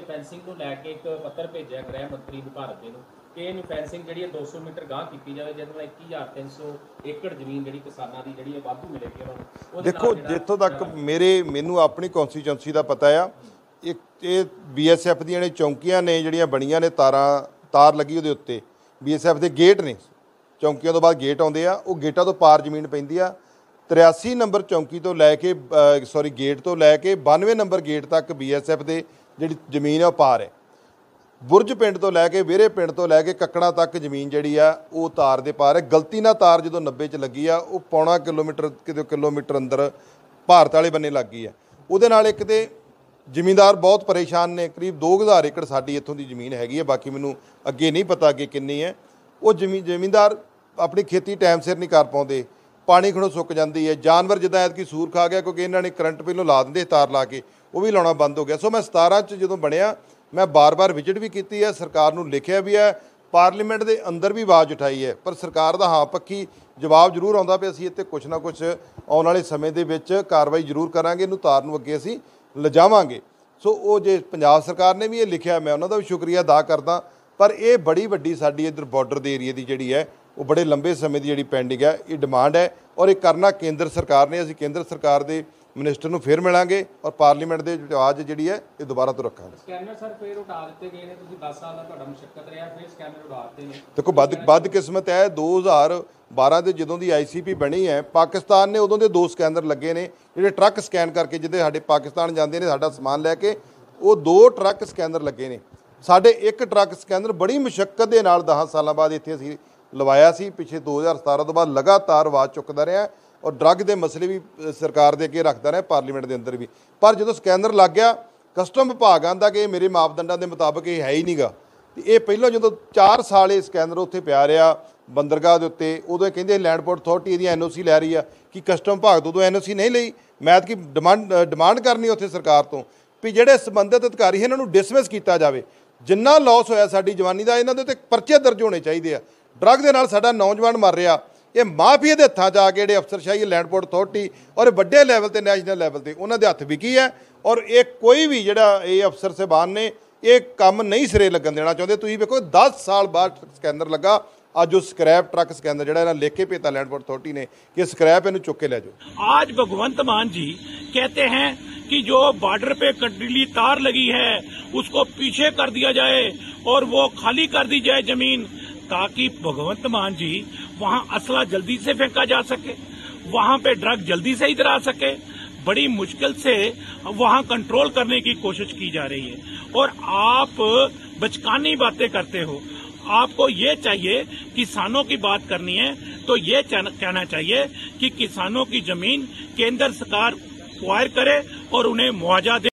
Fencing ਨੂੰ ਲੈ ਕੇ ਇੱਕ ਪੱਤਰ ਭੇਜਿਆ ਗ੍ਰਹਿ ਮੰਤਰੀ ਨੂੰ ਭਾਰਤ ਦੇ ਨੂੰ ਕਿ ਇਹਨੂੰ ਫੈਂਸਿੰਗ ਜਿਹੜੀ ਹੈ 200 ਮੀਟਰ ਗਾਂਹ ਕੀਤੀ ਜਾਵੇ ਜਿਹਦੇ ਨਾਲ 21300 ਏਕੜ ਜ਼ਮੀਨ ਜਿਹੜੀ ਕਿਸਾਨਾਂ ਦੀ ਜਿਹੜੀ ਹੈ ਵਾਧੂ ਮਿਲੇਗੀ ਉਹਨਾਂ ਨੂੰ। ਦੇਖੋ ਜਿੱਥੋਂ ਤੱਕ ਮੇਰੇ ਮੈਨੂੰ ਆਪਣੀ ਕਨਸਟੀਚੁਐਂਸੀ ਦਾ ਪਤਾ ਆ ਇੱਕ ਇਹ ਬੀਐਸਐਫ ਦੀਆਂ ਨੇ ਚੌਂਕੀਆਂ ਨੇ ਜਿਹੜੀਆਂ ਬਣੀਆਂ ਨੇ ਤਾਰਾਂ ਤਾਰ ਲੱਗੀ ਉਹਦੇ ਉੱਤੇ। ਬੀਐਸਐਫ ਦੇ ਗੇਟ ਨੇ। ਚੌਂਕੀਆਂ ਤੋਂ ਬਾਅਦ ਗੇਟ ਆਉਂਦੇ ਆ ਉਹ ਗੇਟਾਂ ਤੋਂ ਪਾਰ ਜ਼ਮੀਨ ਪੈਂਦੀ ਆ। 83 ਨੰਬਰ ਚੌਂਕੀ ਤੋਂ ਲੈ ਕੇ ਸੌਰੀ ਗੇਟ ਤੋਂ ਲੈ ਕੇ 92 ਨੰਬਰ ਗੇਟ ਤੱਕ ਬੀਐਸਐਫ ਦੇ ਜਿਹੜੀ ਜ਼ਮੀਨ ਹੈ ਉਹ ਪਾਰ ਹੈ। ਬੁਰਜ ਪਿੰਡ ਤੋਂ ਲੈ ਕੇ ਵਿਹਰੇ ਪਿੰਡ ਤੋਂ ਲੈ ਕੇ ਕੱਕੜਾ ਤੱਕ ਜ਼ਮੀਨ ਜਿਹੜੀ ਆ, ਉਹ ਤਾਰ ਦੇ ਪਾਰ ਹੈ। ਗਲਤੀ ਨਾਲ ਤਾਰ ਜਦੋਂ 90 ਚ ਲੱਗੀ ਆ, ਉਹ ਪੌਣਾ ਕਿਲੋਮੀਟਰ, ਕਿਤੇ ਕਿਲੋਮੀਟਰ ਅੰਦਰ ਭਾਰਤ ਵਾਲੇ ਬੰਨੇ ਲੱਗ ਗਈ ਆ। ਉਹਦੇ ਨਾਲ ਇੱਕ ਤੇ ਜ਼ਿਮੀਂਦਾਰ ਬਹੁਤ ਪਰੇਸ਼ਾਨ ਨੇ। ਕਰੀਬ 2000 ਏਕੜ ਸਾਡੀ ਇੱਥੋਂ ਦੀ ਜ਼ਮੀਨ ਹੈਗੀ ਹੈ ਬਾਕੀ ਮੈਨੂੰ ਅੱਗੇ ਨਹੀਂ ਪਤਾ ਅੱਗੇ ਕਿੰਨੀ ਹੈ। ਉਹ ਜ਼ਮੀਨ ਜ਼ਿਮੀਂਦਾਰ ਆਪਣੀ ਖੇਤੀ ਟਾਈਮ ਸਿਰ ਨਹੀਂ ਕਰ ਪਾਉਂਦੇ। ਪਾਣੀ ਖੜੋ ਸੁੱਕ ਜਾਂਦੀ ਹੈ। ਜਾਨਵਰ ਜਿੱਦਾਂ ਐਤਕੀ ਸੂਰ ਖਾ ਗਿਆ, ਕਿਉਂਕਿ ਇਹਨਾਂ ਨੇ ਕਰੰਟ ਪਹਿਲੋਂ ਲਾ ਦਿੰਦੇ ਤਾਰ ਲਾ ਕੇ। ਉਹ ਵੀ ਲਾਉਣਾ ਬੰਦ ਹੋ ਗਿਆ। ਸੋ ਮੈਂ 17 ਚ ਜਦੋਂ ਬਣਿਆ, ਮੈਂ ਬਾਰ-ਬਾਰ ਵਿਜ਼ਿਟ ਵੀ ਕੀਤੀ ਹੈ, ਸਰਕਾਰ ਨੂੰ ਲਿਖਿਆ ਵੀ ਹੈ, ਪਾਰਲੀਮੈਂਟ ਦੇ ਅੰਦਰ ਵੀ ਆਵਾਜ਼ ਉਠਾਈ ਹੈ। ਪਰ ਸਰਕਾਰ ਦਾ ਹਾਂ ਪੱਕੀ ਜਵਾਬ ਜ਼ਰੂਰ ਆਉਂਦਾ ਵੀ ਅਸੀਂ ਇੱਥੇ ਕੁਝ ਨਾ ਕੁਝ ਆਉਣ ਵਾਲੇ ਸਮੇਂ ਦੇ ਵਿੱਚ ਕਾਰਵਾਈ ਜ਼ਰੂਰ ਕਰਾਂਗੇ, ਇਹਨੂੰ ਤਾਰ ਨੂੰ ਅੱਗੇ ਅਸੀਂ ਲਿਜਾਵਾਂਗੇ। ਸੋ ਉਹ ਜੇ ਪੰਜਾਬ ਸਰਕਾਰ ਨੇ ਵੀ ਇਹ ਲਿਖਿਆ, ਮੈਂ ਉਹਨਾਂ ਦਾ ਵੀ ਸ਼ੁਕਰੀਆ ਅਦਾ ਕਰਦਾ। ਪਰ ਇਹ ਬੜੀ ਵੱਡੀ ਸਾਡੀ ਇਧਰ ਬਾਰਡਰ ਦੇ ਏਰੀਆ ਦੀ ਜਿਹੜੀ ਹੈ, ਉਹ ਬੜੇ ਲੰਬੇ ਸਮੇਂ ਦੀ ਜਿਹੜੀ ਪੈਂਡਿੰਗ ਹੈ, ਇਹ ਡਿਮਾਂਡ ਹੈ ਔਰ ਇਹ ਕਰਨਾ ਕੇਂਦਰ ਸਰਕਾਰ ਨੇ, ਅਸੀਂ ਕੇਂਦਰ ਸਰਕਾਰ ਦੇ ਮਿਨਿਸਟਰ ਨੂੰ ਫਿਰ ਮਿਲਾਂਗੇ ਔਰ ਪਾਰਲੀਮੈਂਟ ਦੇ ਆਵਾਜ਼ ਜਿਹੜੀ ਹੈ ਇਹ ਦੁਬਾਰਾ ਤੋਂ ਰੱਖਾਂਗੇ। ਸਕੈਨਰ ਸਰ ਫੇਰ ਉਡਾ ਦਿੱਤੇ ਗਏ ਨੇ ਤੁਸੀਂ 10 ਸਾਲ ਦਾ ਤੁਹਾਡਾ ਮੁਸ਼ਕਲ ਰਿਹਾ ਫਿਰ ਸਕੈਨਰ ਉਡਾ ਦਿੱਤੇ ਨੇ। ਦੇਖੋ ਬਦ ਬਦ ਕਿਸਮਤ ਹੈ 2012 ਦੇ ਜਦੋਂ ਦੀ ਆਈਸੀਪੀ ਬਣੀ ਹੈ ਪਾਕਿਸਤਾਨ ਨੇ ਉਦੋਂ ਦੇ ਦੋ ਸਕੈਨਰ ਲੱਗੇ ਨੇ ਜਿਹੜੇ ਟਰੱਕ ਸਕੈਨ ਕਰਕੇ ਜਿੱਦੇ ਸਾਡੇ ਪਾਕਿਸਤਾਨ ਜਾਂਦੇ ਨੇ ਸਾਡਾ ਸਮਾਨ ਲੈ ਕੇ ਉਹ ਦੋ ਟਰੱਕ ਸਕੈਨਰ ਲੱਗੇ ਨੇ। ਸਾਡੇ ਇੱਕ ਟਰੱਕ ਸਕੈਨਰ ਬੜੀ ਮੁਸ਼ਕਲ ਦੇ ਨਾਲ 10 ਸਾਲਾਂ ਬਾਅਦ ਇੱਥੇ ਅਸੀਂ ਲਵਾਇਆ ਸੀ ਪਿਛੇ 2017 ਤੋਂ ਬਾਅਦ ਲਗਾਤਾਰ ਆਵਾਜ਼ ਚੁੱਕਦਾ ਰਿਹਾ। ਔਰ ਡਰੱਗ ਦੇ ਮਸਲੇ ਵੀ ਸਰਕਾਰ ਦੇ ਅੱਗੇ ਰੱਖਦਾ ਰਿਹਾ ਪਾਰਲੀਮੈਂਟ ਦੇ ਅੰਦਰ ਵੀ। ਪਰ ਜਦੋਂ ਸਕੈਨਰ ਲੱਗ ਗਿਆ ਕਸਟਮ ਵਿਭਾਗ ਆਂਦਾ ਕਿ ਇਹ ਮੇਰੇ ਮਾਪਦੰਡਾਂ ਦੇ ਮੁਤਾਬਕ ਇਹ ਹੈ ਹੀ ਨਹੀਂਗਾ ਤੇ ਇਹ ਪਹਿਲਾਂ ਜਦੋਂ 4 ਸਾਲ ਇਹ ਸਕੈਨਰ ਉੱਥੇ ਪਿਆ ਰਿਹਾ, ਬੰਦਰਗਾਹ ਦੇ ਉੱਤੇ, ਉਦੋਂ ਇਹ ਕਹਿੰਦੇ ਲੈਂਡ ਪੋਰਟ ਅਥਾਰਟੀ ਇਹਦੀ ਐਨਓਸੀ ਲੈ ਰਹੀ ਆ, ਕਿ ਕਸਟਮ ਵਿਭਾਗ ਤੋਂ ਉਦੋਂ ਐਨਓਸੀ ਨਹੀਂ ਲਈ। ਮੈਂ ਤਾਂ ਕਿ ਡਿਮਾਂਡ ਡਿਮਾਂਡ ਕਰਨੀ ਉੱਥੇ ਸਰਕਾਰ ਤੋਂ, ਵੀ ਜਿਹੜੇ ਸੰਬੰਧਿਤ ਅਧਿਕਾਰੀ ਇਹਨਾਂ ਨੂੰ ਡਿਸਮਿਸ ਕੀਤਾ ਜਾਵੇ। ਜਿੰਨਾ ਲਾਸ ਹੋਇਆ ਸਾਡੀ ਜਵਾਨੀ ਦਾ, ਇਹਨਾਂ ਦੇ ਉੱਤੇ ਪਰਚੇ ਦਰਜ ਹੋਣੇ ਚਾਹੀਦੇ ਆ। ਡਰੱਗ ਦੇ ਨਾਲ ਸਾਡਾ ਨੌਜਵਾਨ ਮਰ ਰਿਹਾ। ਇਹ ਮਾਫੀਆ ਦੇ ਹੱਥਾਂ 'ਚ ਆ ਕੇ ਜਿਹੜੇ ਅਫਸਰਸ਼ਾਹੀ ਲੈਂਡ ਪੋਰਟ ਅਥਾਰਟੀ ਔਰ ਵੱਡੇ ਲੈਵਲ ਤੇ ਨੈਸ਼ਨਲ ਲੈਵਲ ਤੇ ਉਹਨਾਂ ਦੇ ਹੱਥ ਵਿਕੀ ਹੈ ਔਰ ਇਹ ਕੋਈ ਵੀ ਜਿਹੜਾ ਇਹ ਅਫਸਰ ਸਹਿਬਾਨ ਨੇ ਇਹ ਕੰਮ ਨਹੀਂ ਸਿਰੇ ਲੱਗਣ ਦੇਣਾ ਚਾਹੁੰਦੇ ਤੁਸੀਂ ਵੇਖੋ 10 ਸਾਲ ਬਾਅਦ ਸਕੈਨਰ ਲੱਗਾ ਅੱਜ ਉਹ ਸਕ੍ਰੈਪ ਟਰੱਕ ਸਕੈਨਰ ਜਿਹੜਾ ਇਹਨਾਂ ਲਿਖ ਕੇ ਭੇਜਤਾ ਲੈਂਡ ਪੋਰਟ ਅਥਾਰਟੀ ਨੇ ਕਿ ਸਕ੍ਰੈਪ ਇਹਨੂੰ ਚੁੱਕ ਕੇ ਲੈ ਜਾਓ आज भगवंत मान जी कहते हैं कि जो बॉर्डर पे कंटीली तार लगी है उसको पीछे कर दिया जाए और वो खाली कर दी जाए जमीन ताकि भगवंत मान जी वहाँ असला जल्दी से फेंका जा सके, वहाँ पे ड्रग जल्दी से इधर आ सके। बड़ी मुश्किल से वहाँ कंट्रोल करने की कोशिश की जा रही है। और आप बचकानी बातें करते हो। आपको ये चाहिए किसानों की बात करनी है तो ये कहना चाहिए कि किसानों की ज़मीन केंद्र सरकार एक्वायर करे और उन्हें मुआवजा दे।